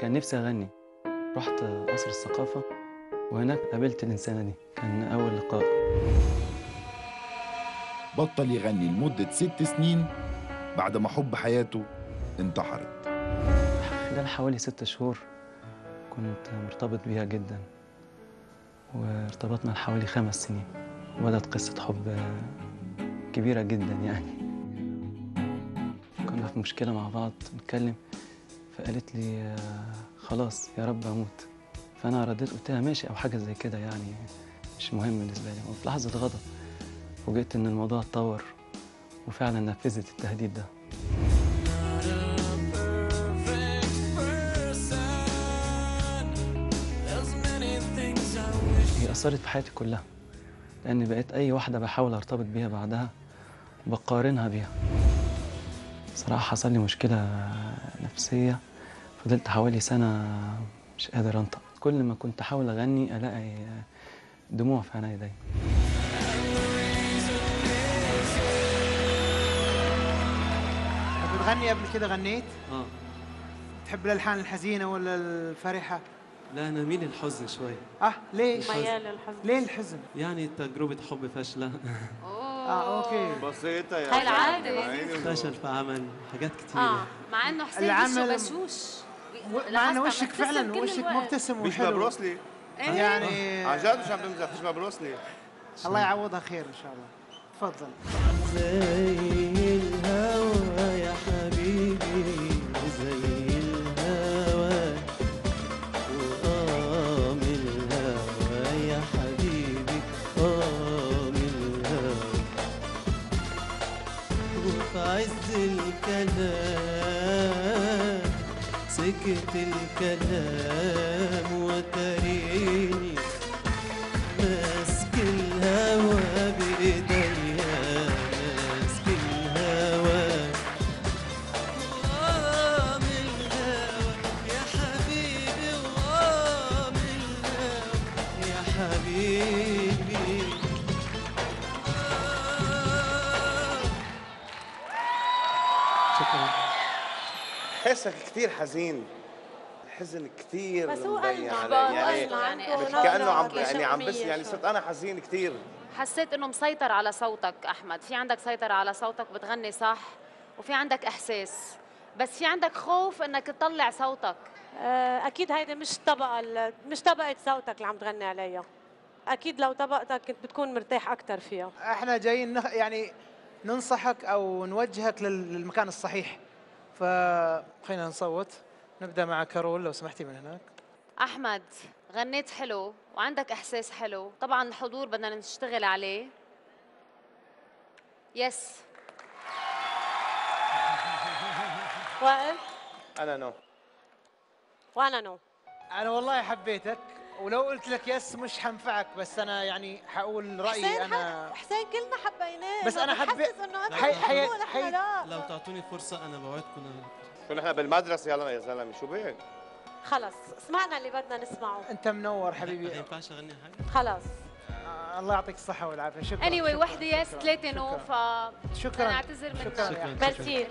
كان نفسي أغني. رحت قصر الثقافة وهناك قابلت الإنسانة دي. كان أول لقاء. بطل يغني لمدة ست سنين بعد ما حب حياته انتحرت. خلال حوالي ست شهور كنت مرتبط بيها جدا وارتبطنا لحوالي خمس سنين. وبدأت قصة حب كبيرة جدا يعني. كنا في مشكلة مع بعض بنتكلم. فقالت لي آه، خلاص يا رب أموت. فأنا رديت قلت لها ماشي أو حاجة زي كده يعني مش مهم بالنسبة لي. وفي لحظة غضب فوجئت إن الموضوع اتطور وفعلا نفذت التهديد ده. هي أثرت في حياتي كلها لأن بقيت أي واحدة بحاول أرتبط بيها بعدها بقارنها بيها. صراحة حصل لي مشكلة نفسية فضلت حوالي سنة مش قادر أنطق. كل ما كنت أحاول أغني ألاقي دموع في عيني دايما بتغني قبل كده؟ غنيت؟ آه. تحب الالحان الحزينة ولا الفرحة؟ لا أنا ميل الحزن شوي. آه ليش؟ ميال للحزن. ليه الحزن؟ يعني تجربة حب فاشلة. آه أوكي. بسيطة يا هاي العادة. عيني. فشل في عمل حاجات كتير آه مع إنه حسين العمل- وشه بشوش. مع لاحظتها وشك فعلا وشك. مبتسم بيشبه وحلو. بروسلي يعني عن جد مش عم بمزح بيشبه بروسلي الله يعوضها خير إن شاء الله. تفضل. زي الهوى يا حبيبي زي الهوى. من الهوى يا حبيبي من الهوى وفي عز الكلام. سكت الكلام وتريني ماسك الهوى بإيديا ماسك الهوى. وقام الهوى يا حبيبي وقام الهوى يا حبيبي. شكرا. حسك كثير حزين. حزن كثير بس هو عليه. يعني يعني يعني عنده كأنه عم يعني عم بس يعني. صرت أنا حزين كثير حسيت إنه مسيطر على صوتك أحمد. في عندك سيطرة على صوتك بتغني صح وفي عندك إحساس. بس في عندك خوف إنك تطلع صوتك. آه، أكيد هيدي مش طبقة مش طبقة صوتك اللي عم تغني عليها. أكيد لو طبقتك كنت بتكون مرتاح أكثر فيها. إحنا جايين. يعني ننصحك أو نوجهك لل- للمكان الصحيح. فخلينا نصوت. نبدأ مع كارول لو سمحتي من هناك. أحمد غنيت حلو وعندك إحساس حلو. طبعا الحضور بدنا نشتغل عليه. yes وائل؟ أنا no. وأنا no. أنا والله حبيتك. ولو قلت لك yes مش حنفعك بس أنا يعني حقول رأيي حسين أنا. حسين كلنا حبيناه. بس أنا بنحسس حبيت- إنه انت حي- حي- حي- إحنا لا. لو تعطوني فرصة أنا بوعدكم شو نحن بالمدرسة يلا يا زلمة شو بك؟ خلص سمعنا اللي بدنا نسمعه. أنت منور ما حبيبي ينفعش أغني حاجة؟ خلص. آه، الله يعطيك الصحة والعافية شكرا anyway شكراً، وحدة yes ثلاثة no شكراً. ف شكرا. أنا أعتذر منك. شكرا. ميرسي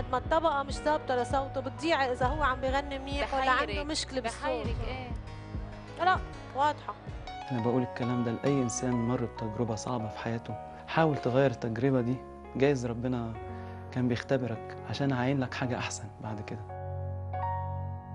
قد ما الطبقة مش ظابطة لصوته بتضيع إذا هو عم بيغني منيح ولا عنده. مشكلة بالصوت. بحيرك إيه. لا واضحة. أنا بقول الكلام ده لأي إنسان مر بتجربة صعبة في حياته. حاول تغير التجربة دي. جايز ربنا كان بيختبرك عشان عاين لك حاجة أحسن بعد كده.